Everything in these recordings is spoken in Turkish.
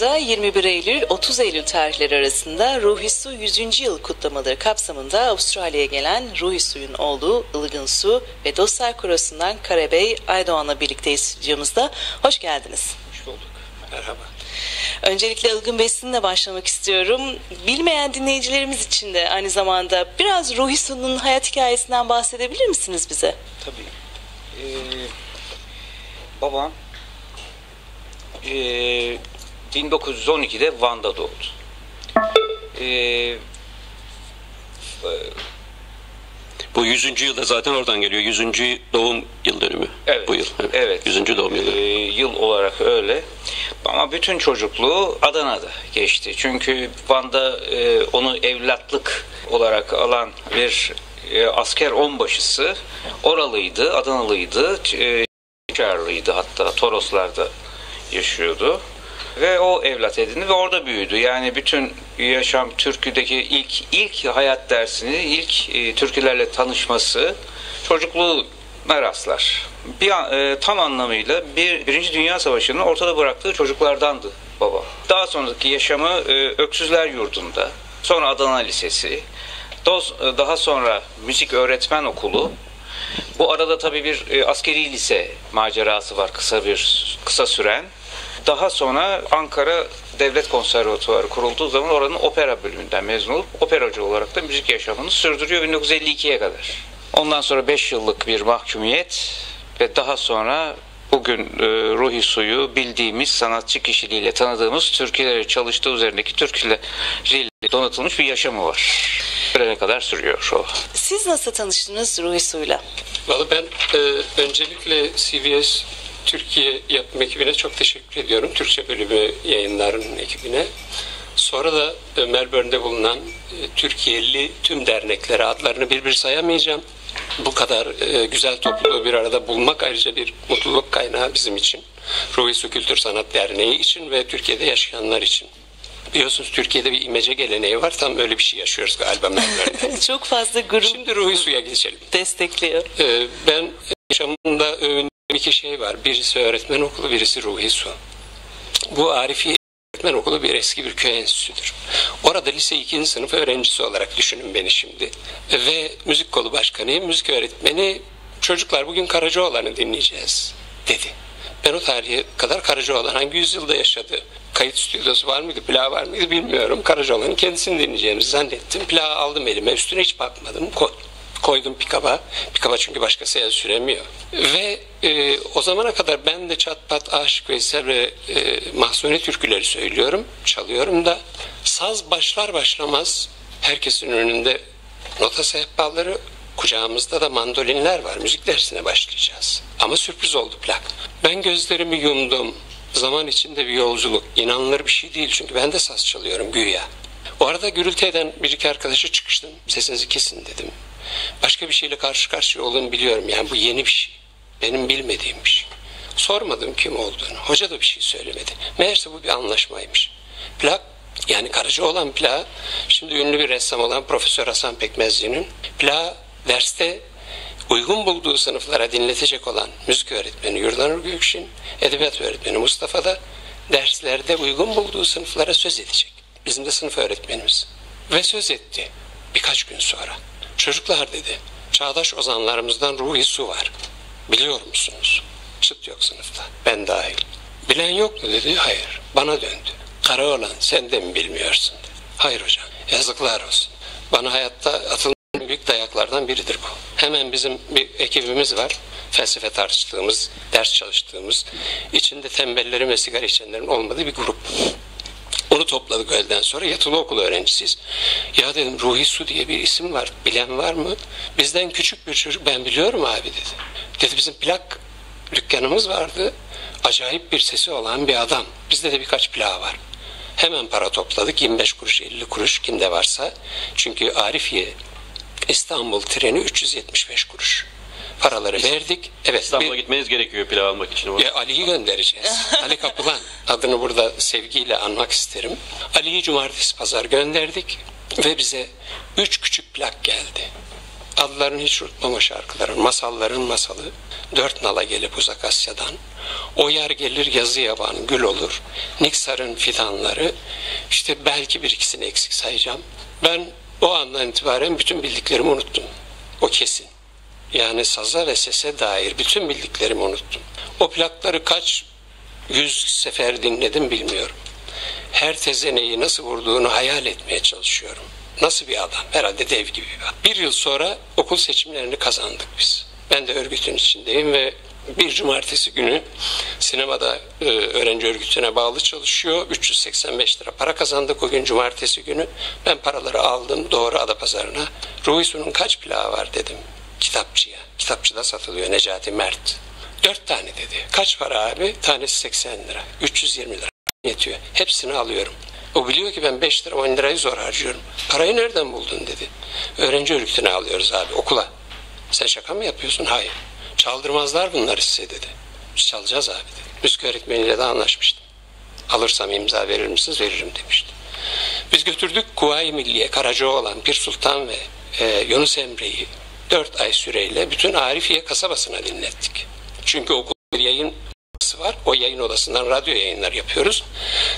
Yayın'da 21 Eylül 30 Eylül tarihleri arasında Ruhi Su 100. yıl kutlamaları kapsamında Avustralya'ya gelen Ruhi Su'nun oğlu Ilgın Su ve Dostlar Korosu'ndan Karabey Aydoğan'la birlikteyiz stüdyomuzda. Hoş geldiniz. Hoş bulduk. Merhaba. Öncelikle Ilgın Bey sizinle başlamak istiyorum. Bilmeyen dinleyicilerimiz için de aynı zamanda biraz Ruhi Su'nun hayat hikayesinden bahsedebilir misiniz bize? Tabii. Ee, babam ee, 1912'de Van'da doğdu. Ee, Bu 100. yılda zaten oradan geliyor. 100. doğum yıl dönümü Evet, bu yıl. evet. 100. doğum yılı. Ee, yıl olarak öyle. Ama bütün çocukluğu Adana'da geçti. Çünkü Van'da e, onu evlatlık olarak alan bir e, asker onbaşısı oralıydı, Adanalıydı, e, Çağrılıydı hatta Toroslar'da yaşıyordu. Ve o evlat edindi ve orada büyüdü. Yani bütün yaşam türküdeki ilk ilk hayat dersini, ilk e, türkülerle tanışması çocukluğuna rastlar. Bir, e, tam anlamıyla bir, Birinci Dünya Savaşı'nın ortada bıraktığı çocuklardandı baba. Daha sonraki yaşamı e, Öksüzler Yurdu'nda, sonra Adana Lisesi, doz- e, daha sonra Müzik Öğretmen Okulu, bu arada tabii bir e, askeri lise macerası var kısa bir kısa süren. Daha sonra Ankara Devlet Konservatuvarı kurulduğu zaman oranın opera bölümünden mezun olup operacı olarak da müzik yaşamını sürdürüyor 1952'ye kadar. Ondan sonra 5 yıllık bir mahkumiyet ve daha sonra bugün e, Ruhi Suyu bildiğimiz sanatçı kişiliğiyle tanıdığımız türküleri çalıştığı üzerindeki türküleriyle donatılmış bir yaşamı var. Buraya kadar sürüyor o. Siz nasıl tanıştınız Ruhi Su'yla? Valla ben e, öncelikle CBS Türkiye yapım ekibine çok teşekkür ediyorum. Türkçe bölümü yayınlarının ekibine. Sonra da e, Melbourne'de bulunan e, Türkiye'li tüm derneklere adlarını bir bir sayamayacağım. Bu kadar e, güzel topluluğu bir arada bulmak ayrıca bir mutluluk kaynağı bizim için. Ruhi Su Kültür Sanat Derneği için ve Türkiye'de yaşayanlar için. Biliyorsunuz Türkiye'de bir imece geleneği var. Tam öyle bir şey yaşıyoruz galiba Melbourne'de. Çok fazla grup Şimdi Ruhi Su'ya geçelim. destekliyor. Ee, ben yaşamımda övündüğüm iki şey var. Birisi öğretmen okulu, birisi Ruhi Su. Bu Arifi Öğretmen Okulu bir eski bir köy enstitüsüdür. Orada lise 2. sınıf öğrencisi olarak düşünün beni şimdi. Ve müzik kolu başkanıyım. Müzik öğretmeni çocuklar bugün Karacaoğlan'ı dinleyeceğiz dedi. Ben o tarihe kadar Karacaoğlan hangi yüzyılda yaşadı? Kayıt stüdyosu var mıydı, plağı var mıydı bilmiyorum. Karacaoğlan'ın kendisini dinleyeceğimizi zannettim. Plağı aldım elime, üstüne hiç bakmadım. Ko- koydum pikaba. Pikaba çünkü başkası el süremiyor. Ve e, o zamana kadar ben de çat pat Aşık Veysel ve e, Mahsuni türküleri söylüyorum, çalıyorum da saz başlar başlamaz herkesin önünde nota sehpaları kucağımızda da mandolinler var. Müzik dersine başlayacağız. Ama sürpriz oldu plak. Ben gözlerimi yumdum. Zaman içinde bir yolculuk. İnanılır bir şey değil çünkü ben de saz çalıyorum güya. O arada gürültü eden bir iki arkadaşa çıkıştım. Sesinizi kesin dedim. Başka bir şeyle karşı karşıya olduğumu biliyorum. Yani bu yeni bir şey. Benim bilmediğim bir şey. Sormadım kim olduğunu. Hoca da bir şey söylemedi. Meğerse bu bir anlaşmaymış. Plak yani Karacaoğlan plağı şimdi ünlü bir ressam olan Profesör Hasan Pekmezci'nin plağı derste uygun bulduğu sınıflara dinletecek olan müzik öğretmeni Yurdanur Gökşin, edebiyat öğretmeni Mustafa da derslerde uygun bulduğu sınıflara söz edecek. Bizim de sınıf öğretmenimiz. Ve söz etti birkaç gün sonra. Çocuklar dedi, çağdaş ozanlarımızdan Ruhi Su var. Biliyor musunuz? Çıt yok sınıfta. Ben dahil. Bilen yok mu dedi. Hayır. Bana döndü. Karaoğlan sen de mi bilmiyorsun. Hayır hocam. Yazıklar olsun. Bana hayatta atılan en büyük dayaklardan biridir bu. Hemen bizim bir ekibimiz var. Felsefe tartıştığımız, ders çalıştığımız, içinde tembellerin ve sigara içenlerin olmadığı bir grup. Onu topladık öğleden sonra yatılı okul öğrencisiyiz. Ya dedim Ruhi Su diye bir isim var. Bilen var mı? Bizden küçük bir çocuk ben biliyorum abi dedi. Dedi bizim plak dükkanımız vardı. Acayip bir sesi olan bir adam. Bizde de birkaç plağı var. Hemen para topladık. 25 kuruş 50 kuruş kimde varsa. Çünkü Arifiye İstanbul treni 375 kuruş. Paraları verdik. Evet. İstanbul'a bir- gitmeniz gerekiyor pilav almak için. ya Ali'yi göndereceğiz. Ali Kapılan. Adını burada sevgiyle anmak isterim. Ali'yi cumartesi pazar gönderdik ve bize üç küçük plak geldi. Adlarını hiç unutmam o şarkıların. Masalların masalı. Dört nala gelip uzak Asya'dan. O yer gelir yazı yaban gül olur. Niksar'ın fidanları. işte belki bir ikisini eksik sayacağım. Ben o andan itibaren bütün bildiklerimi unuttum. O kesin. Yani saza ve sese dair bütün bildiklerimi unuttum. O plakları kaç yüz sefer dinledim bilmiyorum. Her tezeneyi nasıl vurduğunu hayal etmeye çalışıyorum. Nasıl bir adam? Herhalde dev gibi bir adam. Bir yıl sonra okul seçimlerini kazandık biz. Ben de örgütün içindeyim ve bir cumartesi günü sinemada e, öğrenci örgütüne bağlı çalışıyor. 385 lira para kazandık o gün cumartesi günü. Ben paraları aldım doğru Adapazarı'na. Ruhi kaç plağı var dedim kitapçıya. Kitapçıda satılıyor Necati Mert. Dört tane dedi. Kaç para abi? Tanesi 80 lira. 320 lira yetiyor. Hepsini alıyorum. O biliyor ki ben 5 lira 10 lirayı zor harcıyorum. Parayı nereden buldun dedi. Öğrenci örgütüne alıyoruz abi okula. Sen şaka mı yapıyorsun? Hayır. Çaldırmazlar bunları size dedi. Biz çalacağız abi dedi. Müzik öğretmeniyle de anlaşmıştım. Alırsam imza verir misiniz? Veririm demişti. Biz götürdük Kuvayi Milliye Karacaoğlan, Pir Sultan ve e, Yunus Emre'yi dört ay süreyle bütün Arifiye kasabasına dinlettik. Çünkü okul bir yayın var. O yayın odasından radyo yayınlar yapıyoruz.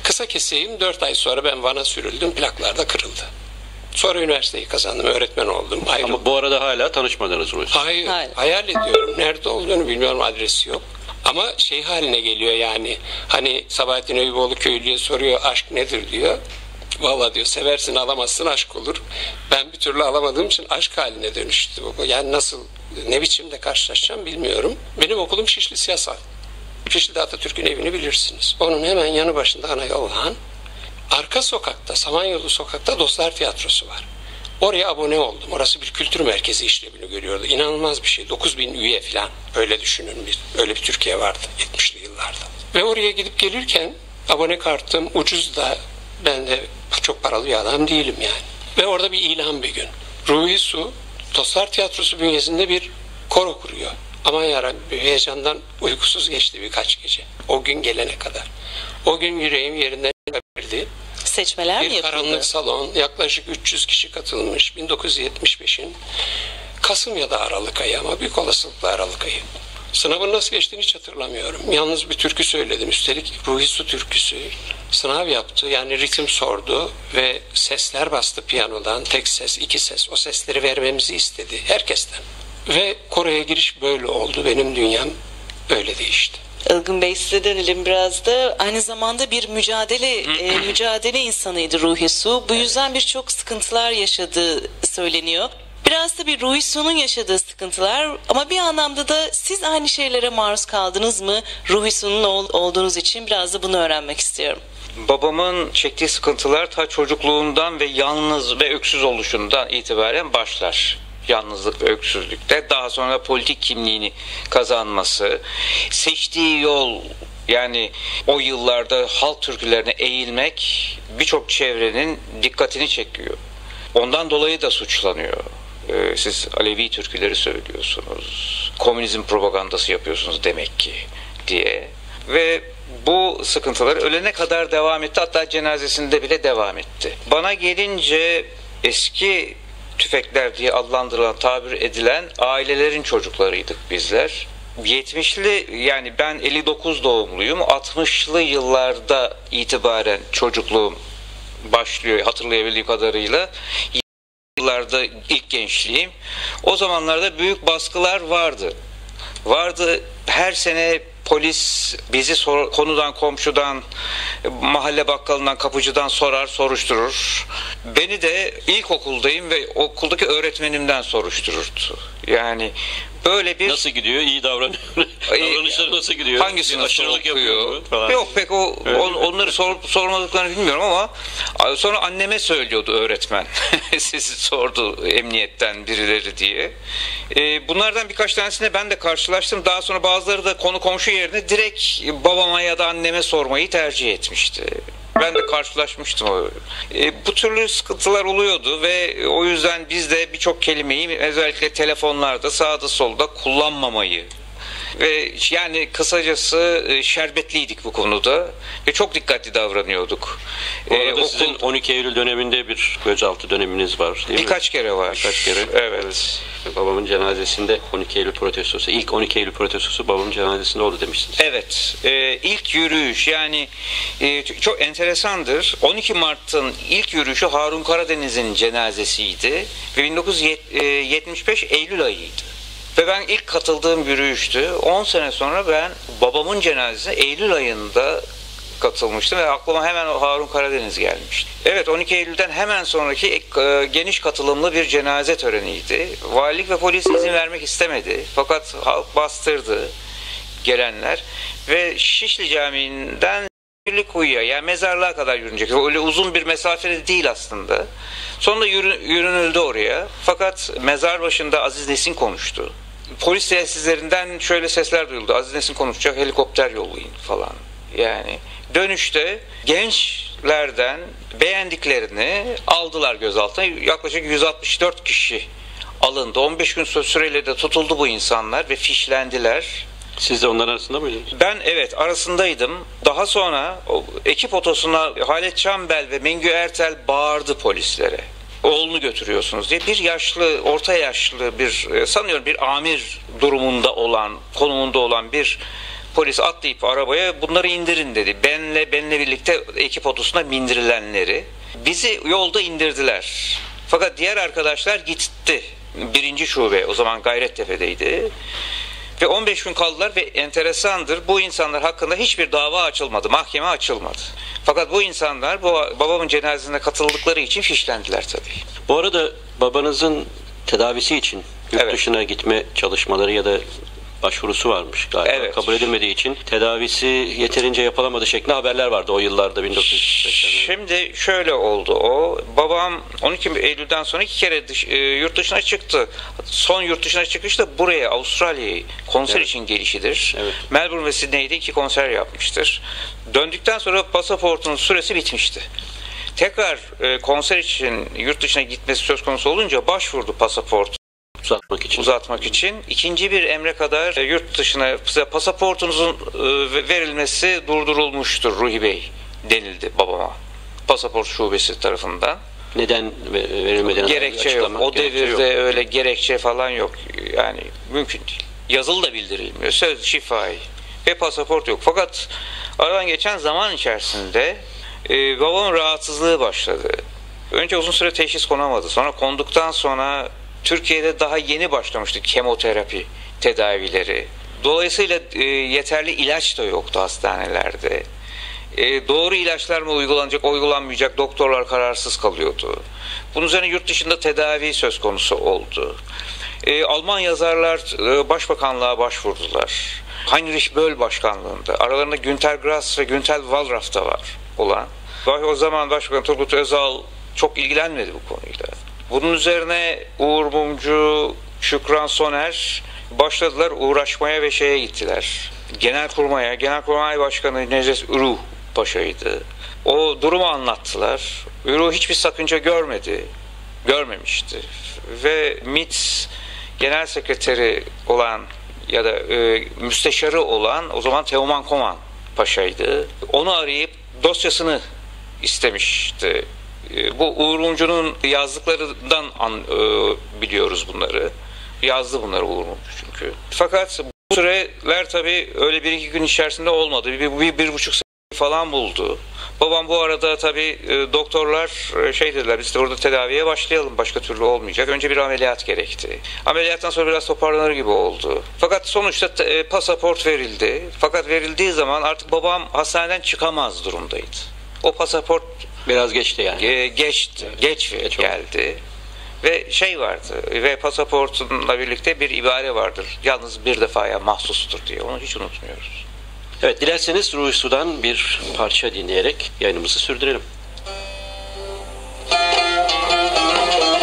Kısa keseyim dört ay sonra ben Van'a sürüldüm. Plaklar da kırıldı. Sonra üniversiteyi kazandım. Öğretmen oldum. Ayrıldım. Ama bu arada hala tanışmadınız Ruhi. Hayır, Hayır. Hayal ediyorum. Nerede olduğunu bilmiyorum. Adresi yok. Ama şey haline geliyor yani. Hani Sabahattin Eyüboğlu köylüye soruyor aşk nedir diyor. Valla diyor seversin alamazsın aşk olur. Ben bir türlü alamadığım için aşk haline dönüştü. Yani nasıl ne biçimde karşılaşacağım bilmiyorum. Benim okulum Şişli Siyasal. Şişli'de Atatürk'ün evini bilirsiniz. Onun hemen yanı başında ana yoldan arka sokakta Samanyolu sokakta Dostlar Tiyatrosu var. Oraya abone oldum. Orası bir kültür merkezi işlevini görüyordu. İnanılmaz bir şey. 9 bin üye falan. Öyle düşünün. Bir, öyle bir Türkiye vardı 70'li yıllarda. Ve oraya gidip gelirken abone kartım ucuz da ben de çok paralı bir adam değilim yani. Ve orada bir ilan bir gün. Ruhi Su Dostlar Tiyatrosu bünyesinde bir koro kuruyor. Aman yarabbim heyecandan uykusuz geçti birkaç gece. O gün gelene kadar. O gün yüreğim yerinden verdi. Seçmeler bir mi yapıldı? Bir karanlık salon yaklaşık 300 kişi katılmış. 1975'in Kasım ya da Aralık ayı ama büyük olasılıkla Aralık ayı. Sınavın nasıl geçtiğini hiç hatırlamıyorum. Yalnız bir türkü söyledim. Üstelik Ruhi Su türküsü. Sınav yaptı. Yani ritim sordu ve sesler bastı piyanodan. Tek ses, iki ses. O sesleri vermemizi istedi. Herkesten. Ve Kore'ye giriş böyle oldu. Benim dünyam öyle değişti. Ilgın Bey size dönelim biraz da. Aynı zamanda bir mücadele e, mücadele insanıydı Ruhi Su. Bu yüzden birçok sıkıntılar yaşadığı söyleniyor. Biraz da bir Ruhi yaşadığı sıkıntılar ama bir anlamda da siz aynı şeylere maruz kaldınız mı? Ruhi ol, olduğunuz için biraz da bunu öğrenmek istiyorum. Babamın çektiği sıkıntılar ta çocukluğundan ve yalnız ve öksüz oluşundan itibaren başlar yalnızlık ve öksüzlükte daha sonra politik kimliğini kazanması, seçtiği yol yani o yıllarda halk türkülerine eğilmek birçok çevrenin dikkatini çekiyor. Ondan dolayı da suçlanıyor. Ee, siz Alevi türküleri söylüyorsunuz, komünizm propagandası yapıyorsunuz demek ki diye. Ve bu sıkıntılar ölene kadar devam etti. Hatta cenazesinde bile devam etti. Bana gelince eski tüfekler diye adlandırılan, tabir edilen ailelerin çocuklarıydık bizler. 70'li yani ben 59 doğumluyum. 60'lı yıllarda itibaren çocukluğum başlıyor hatırlayabildiğim kadarıyla yıllarda ilk gençliğim. O zamanlarda büyük baskılar vardı. Vardı her sene polis bizi sor, konudan komşudan mahalle bakkalından kapıcıdan sorar soruşturur. Beni de ilkokuldayım ve okuldaki öğretmenimden soruştururdu. Yani böyle bir... Nasıl gidiyor? İyi davranıyor. Davranışları nasıl gidiyor? Hangisini aşırılık yapıyor? Falan. Yok pek o on, onları sor, sormadıklarını bilmiyorum ama sonra anneme söylüyordu öğretmen. Sizi sordu emniyetten birileri diye. E, bunlardan birkaç tanesine ben de karşılaştım. Daha sonra bazıları da konu komşu yerine direkt babama ya da anneme sormayı tercih etmişti. Ben de karşılaşmıştım. E, bu türlü sıkıntılar oluyordu ve o yüzden biz de birçok kelimeyi özellikle telefonlarda sağda solda kullanmamayı Ve yani kısacası e, şerbetliydik bu konuda ve çok dikkatli davranıyorduk. Bu Ee, arada okul- sizin 12 Eylül döneminde bir gözaltı döneminiz var değil mi? birkaç kere var. Birkaç kere. Evet. Babamın cenazesinde 12 Eylül protestosu, ilk 12 Eylül protestosu babamın cenazesinde oldu demiştiniz. Evet, e, ilk yürüyüş yani e, çok enteresandır. 12 Mart'ın ilk yürüyüşü Harun Karadeniz'in cenazesiydi ve 1975 Eylül ayıydı. Ve ben ilk katıldığım yürüyüştü. 10 sene sonra ben babamın cenazesine Eylül ayında katılmıştım ve aklıma hemen Harun Karadeniz gelmişti. Evet 12 Eylül'den hemen sonraki e, geniş katılımlı bir cenaze töreniydi. Valilik ve polis izin vermek istemedi. Fakat halk bastırdı gelenler ve Şişli Camii'nden Birlikuyu'ya yani mezarlığa kadar yürünecek. Öyle uzun bir mesafede değil aslında. Sonra yürü- yürünüldü oraya. Fakat mezar başında Aziz Nesin konuştu. Polis tesislerinden şöyle sesler duyuldu. Aziz Nesin konuşacak helikopter yollayın falan. Yani dönüşte gençlerden beğendiklerini aldılar gözaltına. Yaklaşık 164 kişi alındı. 15 gün süreyle de tutuldu bu insanlar ve fişlendiler. Siz de onların arasında mıydınız? Ben evet arasındaydım. Daha sonra o ekip otosuna Halet Çambel ve Mengü Ertel bağırdı polislere. Oğlunu götürüyorsunuz diye bir yaşlı, orta yaşlı bir e, sanıyorum bir amir durumunda olan, konumunda olan bir polis atlayıp arabaya bunları indirin dedi. Benle benle birlikte ekip otosuna bindirilenleri. Bizi yolda indirdiler. Fakat diğer arkadaşlar gitti. Birinci şube o zaman Gayrettepe'deydi. Ve 15 gün kaldılar ve enteresandır bu insanlar hakkında hiçbir dava açılmadı, mahkeme açılmadı. Fakat bu insanlar bu babamın cenazesine katıldıkları için fişlendiler tabii. Bu arada babanızın tedavisi için yurt Evet. dışına gitme çalışmaları ya da başvurusu varmış galiba. Evet. Kabul edilmediği için tedavisi yeterince yapılamadı şeklinde haberler vardı o yıllarda 1980'lerde. Şimdi şöyle oldu o. Babam 12 Eylül'den sonra iki kere dış- e, yurt dışına çıktı. Son yurt dışına çıkış da buraya Avustralya'ya konser Evet. için gelişidir. Evet. Melbourne ve Sydney'de iki konser yapmıştır. Döndükten sonra pasaportunun süresi bitmişti. Tekrar e, konser için yurt dışına gitmesi söz konusu olunca başvurdu pasaport uzatmak için. uzatmak için ikinci bir emre kadar e, yurt dışına pasaportunuzun e, verilmesi durdurulmuştur Ruhi Bey denildi babama. Pasaport şubesi tarafından. Neden ve- verilmediğine dair bir Gerekçe yok. O devirde yok. öyle gerekçe falan yok. Yani mümkün değil. Yazılı da bildirilmiyor. Söz şifai. Ve pasaport yok. Fakat aradan geçen zaman içerisinde e, babamın rahatsızlığı başladı. Önce uzun süre teşhis konamadı. Sonra konduktan sonra Türkiye'de daha yeni başlamıştı kemoterapi tedavileri. Dolayısıyla e, yeterli ilaç da yoktu hastanelerde. E, doğru ilaçlar mı uygulanacak, uygulanmayacak doktorlar kararsız kalıyordu. Bunun üzerine yurt dışında tedavi söz konusu oldu. E, Alman yazarlar e, başbakanlığa başvurdular. Heinrich Böll başkanlığında. Aralarında Günter Grass ve Günter Wallraff da var olan. O zaman Başbakan Turgut Özal çok ilgilenmedi bu konuyla. Bunun üzerine Uğur Mumcu, Şükran Soner başladılar uğraşmaya ve şeye gittiler. Genelkurmay'a, Genelkurmay Başkanı Necdet Uru Paşa'ydı. O durumu anlattılar. Uru hiçbir sakınca görmedi. Görmemişti. Ve MİT Genel Sekreteri olan ya da e, müsteşarı olan o zaman Teoman Koman Paşa'ydı. Onu arayıp dosyasını istemişti. E, Bu Uğur yazdıklarından an, e, biliyoruz bunları. Yazdı bunları Uğur çünkü. Fakat bu süreler tabii öyle bir iki gün içerisinde olmadı. Bir, bir, bir buçuk sene falan buldu. Babam bu arada tabii e, doktorlar e, şey dediler biz de orada tedaviye başlayalım başka türlü olmayacak. Önce bir ameliyat gerekti. Ameliyattan sonra biraz toparlanır gibi oldu. Fakat sonuçta e, pasaport verildi. Fakat verildiği zaman artık babam hastaneden çıkamaz durumdaydı. O pasaport Biraz geçti yani. e, geçti, geç Geç geldi. Ve şey vardı ve pasaportunla birlikte bir ibare vardır. Yalnız bir defaya mahsustur diye. Onu hiç unutmuyoruz. Evet dilerseniz Ruhi Su'dan bir parça dinleyerek yayınımızı sürdürelim. Thank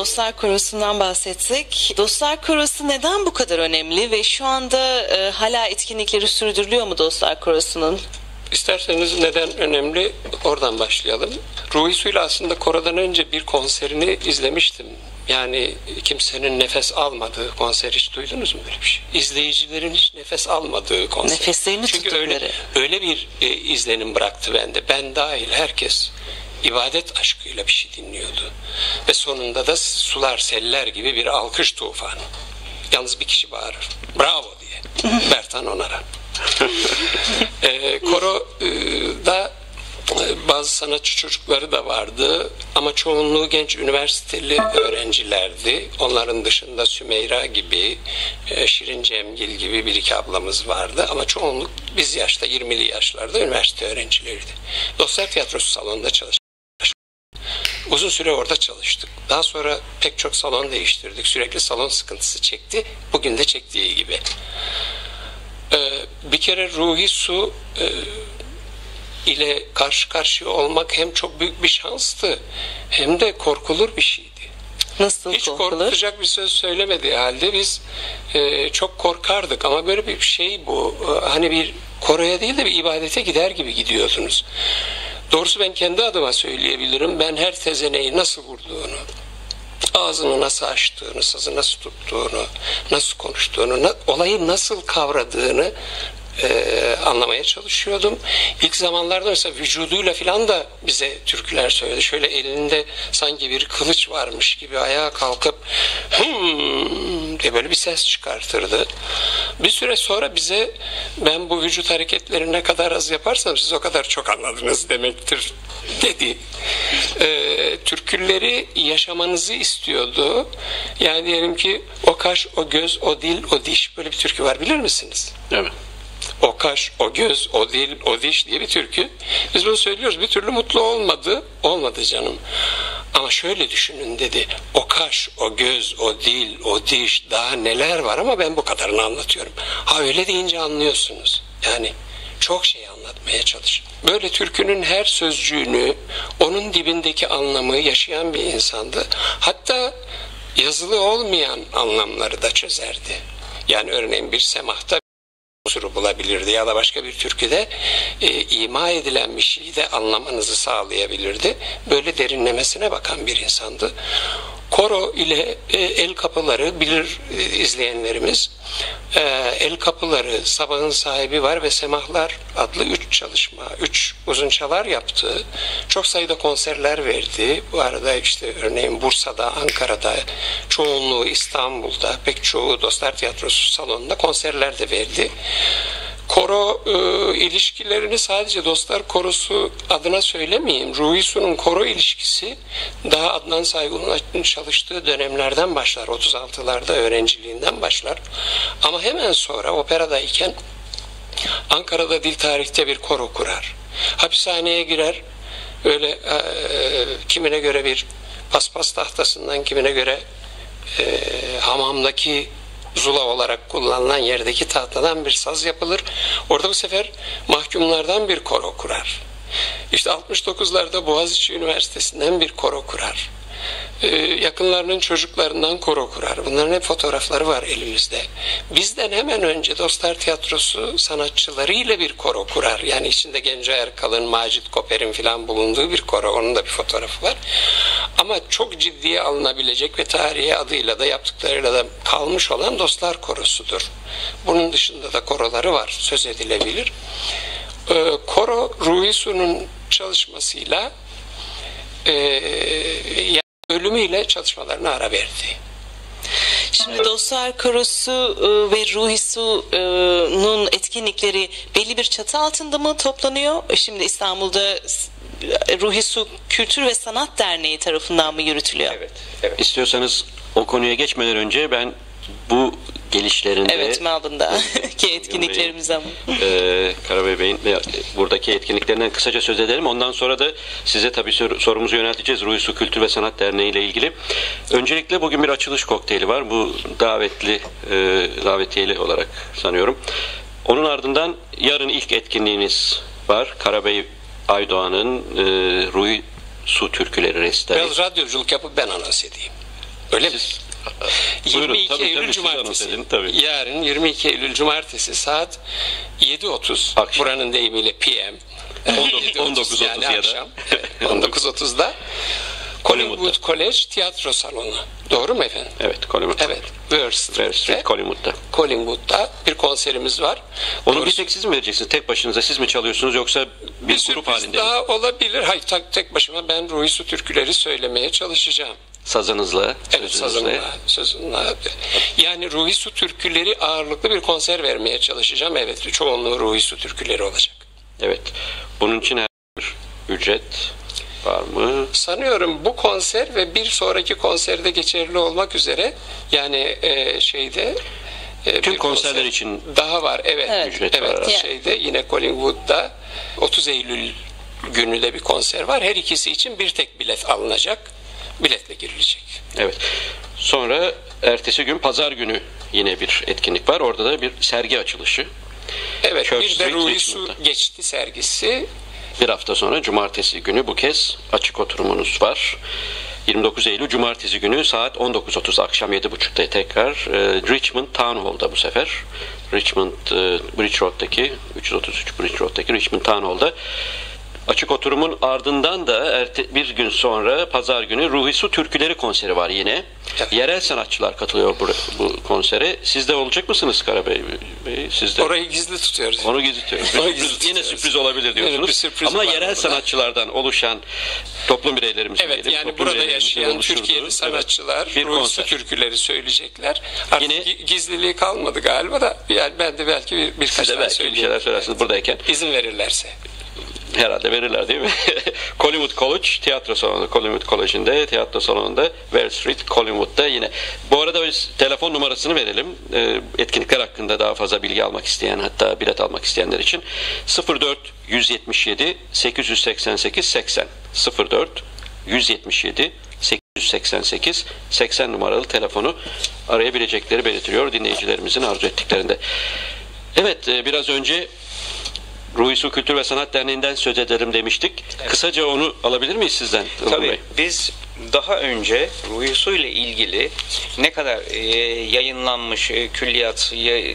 Dostlar Korosu'ndan bahsetsek. Dostlar Korosu neden bu kadar önemli ve şu anda e, hala etkinlikleri sürdürülüyor mu Dostlar Korosu'nun? İsterseniz neden önemli oradan başlayalım. Ruhi Su'yla aslında korodan önce bir konserini izlemiştim. Yani kimsenin nefes almadığı konser hiç duydunuz mu böyle bir şey? İzleyicilerin hiç nefes almadığı konser. Nefeslerini Çünkü öyle, öyle bir e, izlenim bıraktı bende. Ben dahil herkes ibadet aşkıyla bir şey dinliyordu. Ve sonunda da sular seller gibi bir alkış tufanı. Yalnız bir kişi bağırır. Bravo diye. Bertan Onaran. e, koro e, da e, bazı sanatçı çocukları da vardı ama çoğunluğu genç üniversiteli öğrencilerdi. Onların dışında Sümeyra gibi, e, Şirin Cemgil gibi bir iki ablamız vardı ama çoğunluk biz yaşta 20'li yaşlarda üniversite öğrencileriydi. Dostlar Tiyatrosu salonunda çalıştık. Uzun süre orada çalıştık. Daha sonra pek çok salon değiştirdik. Sürekli salon sıkıntısı çekti. Bugün de çektiği gibi. Ee, bir kere ruhi su e, ile karşı karşıya olmak hem çok büyük bir şanstı hem de korkulur bir şeydi. Nasıl Hiç korkulur? korkutacak bir söz söylemediği halde biz e, çok korkardık ama böyle bir şey bu. E, hani bir koroya değil de bir ibadete gider gibi gidiyordunuz. Doğrusu ben kendi adıma söyleyebilirim. Ben her tezeneyi nasıl vurduğunu, ağzını nasıl açtığını, sazı nasıl tuttuğunu, nasıl konuştuğunu, olayı nasıl kavradığını e, anlamaya çalışıyordum. İlk zamanlarda mesela vücuduyla filan da bize türküler söyledi. Şöyle elinde sanki bir kılıç varmış gibi ayağa kalkıp hmm diye böyle bir ses çıkartırdı. Bir süre sonra bize ben bu vücut hareketleri ne kadar az yaparsam siz o kadar çok anladınız demektir dedi. Ee, türküleri yaşamanızı istiyordu. Yani diyelim ki o kaş, o göz, o dil, o diş böyle bir türkü var bilir misiniz? Evet. O kaş, o göz, o dil, o diş diye bir türkü. Biz bunu söylüyoruz. Bir türlü mutlu olmadı. Olmadı canım. Ama şöyle düşünün dedi. O kaş, o göz, o dil, o diş daha neler var ama ben bu kadarını anlatıyorum. Ha öyle deyince anlıyorsunuz. Yani çok şey anlatmaya çalış. Böyle türkünün her sözcüğünü, onun dibindeki anlamı yaşayan bir insandı. Hatta yazılı olmayan anlamları da çözerdi. Yani örneğin bir semahta unsuru bulabilirdi ya da başka bir türküde e, ima edilen bir şeyi de anlamanızı sağlayabilirdi. Böyle derinlemesine bakan bir insandı. Koro ile e, el kapıları bilir e, izleyenlerimiz. E, el kapıları sabahın sahibi var ve semahlar adlı üç çalışma, üç uzun çalar yaptı. Çok sayıda konserler verdi. Bu arada işte örneğin Bursa'da, Ankara'da, çoğunluğu İstanbul'da, pek çoğu Dostlar Tiyatrosu salonunda konserler de verdi. Koro e, ilişkilerini sadece Dostlar Korosu adına söylemeyeyim. Ruhi Su'nun koro ilişkisi daha Adnan Saygun'un çalıştığı dönemlerden başlar. 36'larda öğrenciliğinden başlar. Ama hemen sonra operadayken Ankara'da dil tarihte bir koro kurar. Hapishaneye girer. Öyle e, kimine göre bir paspas tahtasından kimine göre e, hamamdaki zula olarak kullanılan yerdeki tahtadan bir saz yapılır. Orada bu sefer mahkumlardan bir koro kurar. İşte 69'larda Boğaziçi Üniversitesi'nden bir koro kurar. Ee, yakınlarının çocuklarından koro kurar. Bunların hep fotoğrafları var elimizde. Bizden hemen önce Dostlar Tiyatrosu sanatçılarıyla bir koro kurar. Yani içinde Genco Erkal'ın, Macit Koper'in filan bulunduğu bir koro. Onun da bir fotoğrafı var. Ama çok ciddiye alınabilecek ve tarihi adıyla da yaptıklarıyla da kalmış olan Dostlar Korosu'dur. Bunun dışında da koroları var, söz edilebilir. Ee, koro Ruhi çalışmasıyla e, ölümüyle çalışmalarına ara verdi. Şimdi Dostlar Korosu e, ve Ruhi Su'nun etkinlikleri belli bir çatı altında mı toplanıyor? Şimdi İstanbul'da s- Ruhi Su Kültür ve Sanat Derneği tarafından mı yürütülüyor? Evet. Evet. İstiyorsanız o konuya geçmeden önce ben bu gelişlerinde Evet Melbourne'daki etkinliklerimiz ama. e, Karabey Bey'in ve buradaki etkinliklerinden kısaca söz edelim. Ondan sonra da size tabii sor- sorumuzu yönelteceğiz Ruhi Su Kültür ve Sanat Derneği ile ilgili. Öncelikle bugün bir açılış kokteyli var. Bu davetli e, davetiyeli olarak sanıyorum. Onun ardından yarın ilk etkinliğiniz var. Karabey Aydoğan'ın e, Ruhi Su Türküleri Restleri. Biraz radyoculuk yapıp ben anons edeyim. Öyle mi? Buyurun, 22 tabii, Eylül tabii, Cumartesi. edin, tabii. Yarın 22 Eylül Cumartesi saat 7.30. Akşam. Buranın deyimiyle PM. 19.30 19.30 yani ya da. akşam. Evet, 19.30'da Collingwood College Tiyatro Salonu. Doğru mu efendim? Evet, Collingwood. Evet. Street, Street'te Collingwood'da. Collingwood'da bir konserimiz var. Onu bir Doğrusu- tek siz mi vereceksiniz? Tek başınıza siz mi çalıyorsunuz yoksa bir, bir grup halinde mi? daha olabilir. Hayır tek, tek başıma ben Ruhi Su türküleri söylemeye çalışacağım. Sazınızla, Evet sözünüzle. sazımla, sözümle. Yani Ruhi Su türküleri ağırlıklı bir konser vermeye çalışacağım. Evet çoğunluğu Ruhi Su türküleri olacak. Evet. Bunun için her bir ücret var mı? Sanıyorum bu konser ve bir sonraki konserde geçerli olmak üzere yani e, şeyde e, Tüm konserler konser için daha var. Evet. Evet. Ücret evet, var. şeyde yine Collingwood'da 30 Eylül günü de bir konser var. Her ikisi için bir tek bilet alınacak. Biletle girilecek. Evet. Sonra ertesi gün pazar günü yine bir etkinlik var. Orada da bir sergi açılışı. Evet Church bir de Ruhi Su geçti sergisi Bir hafta sonra cumartesi günü bu kez açık oturumunuz var. 29 Eylül cumartesi günü saat 19.30 akşam 7.30'da tekrar e, Richmond Town Hall'da bu sefer. Richmond e, Bridge Road'daki 333 Bridge Road'daki Richmond Town Hall'da Açık oturumun ardından da erte, bir gün sonra pazar günü Ruhi Su Türküleri konseri var yine. Evet. Yerel sanatçılar katılıyor bu, bu konsere. Siz de olacak mısınız Karabey Bey? Siz de. orayı gizli tutuyoruz. Onu gizli tutuyoruz. Bir gizli sürpriz- yine tutuyoruz. sürpriz olabilir diyorsunuz. Evet, Ama yerel burada. sanatçılardan oluşan toplum bireylerimizin Evet diyelim, yani burada yaşayan Türkiye'li evet, sanatçılar bir Ruhi Su konser. türküleri söyleyecekler. Artık Yine- gi- gizliliği kalmadı galiba da yani ben de belki bir, birkaç Siz de belki bir şeyler söylersiniz buradayken. İzin verirlerse. Herhalde verirler değil mi? Collingwood College tiyatro salonu. Collingwood College'inde tiyatro salonunda Wall Street Collingwood'da yine. Bu arada biz telefon numarasını verelim. Ee, etkinlikler hakkında daha fazla bilgi almak isteyen hatta bilet almak isteyenler için 04 177 888 80 04 177 888 80 numaralı telefonu arayabilecekleri belirtiliyor dinleyicilerimizin arzu ettiklerinde. Evet e, biraz önce Ruhi Su Kültür ve Sanat Derneği'nden söz ederim demiştik. Kısaca onu alabilir miyiz sizden? Tabii Bey? biz daha önce Ruhi Su ile ilgili ne kadar e, yayınlanmış e, külliyat ya-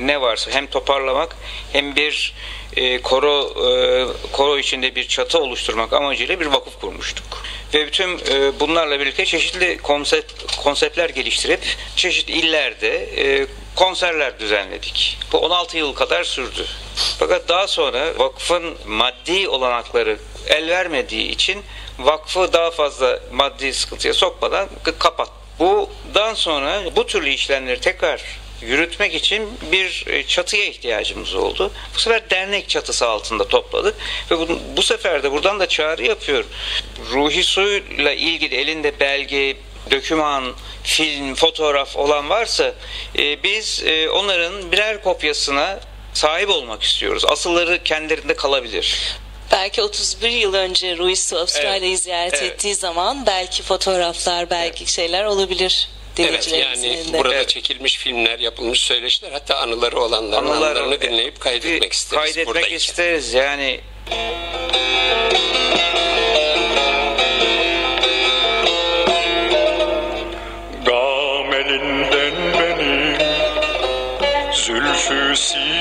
ne varsa hem toparlamak hem bir e, koro e, koro içinde bir çatı oluşturmak amacıyla bir vakıf kurmuştuk. Ve bütün e, bunlarla birlikte çeşitli konsept konseptler geliştirip çeşitli illerde e, konserler düzenledik. Bu 16 yıl kadar sürdü. Fakat daha sonra vakfın maddi olanakları el vermediği için vakfı daha fazla maddi sıkıntıya sokmadan kapat. Bundan sonra bu türlü işlemleri tekrar yürütmek için bir e, çatıya ihtiyacımız oldu. Bu sefer dernek çatısı altında topladık ve bu, bu sefer de buradan da çağrı yapıyorum. Ruhi Su'yla ilgili elinde belge, döküman, film, fotoğraf olan varsa e, biz e, onların birer kopyasına sahip olmak istiyoruz. Asılları kendilerinde kalabilir. Belki 31 yıl önce Ruiz Avustralya'yı Evet, ziyaret evet. ettiği zaman belki fotoğraflar, belki şeyler olabilir. Evet yani elinde. burada Evet. çekilmiş filmler, yapılmış söyleşiler hatta anıları olanların Anılar- anılarını dinleyip kaydetmek isteriz Kaydetmek buradayken. isteriz yani. für sie.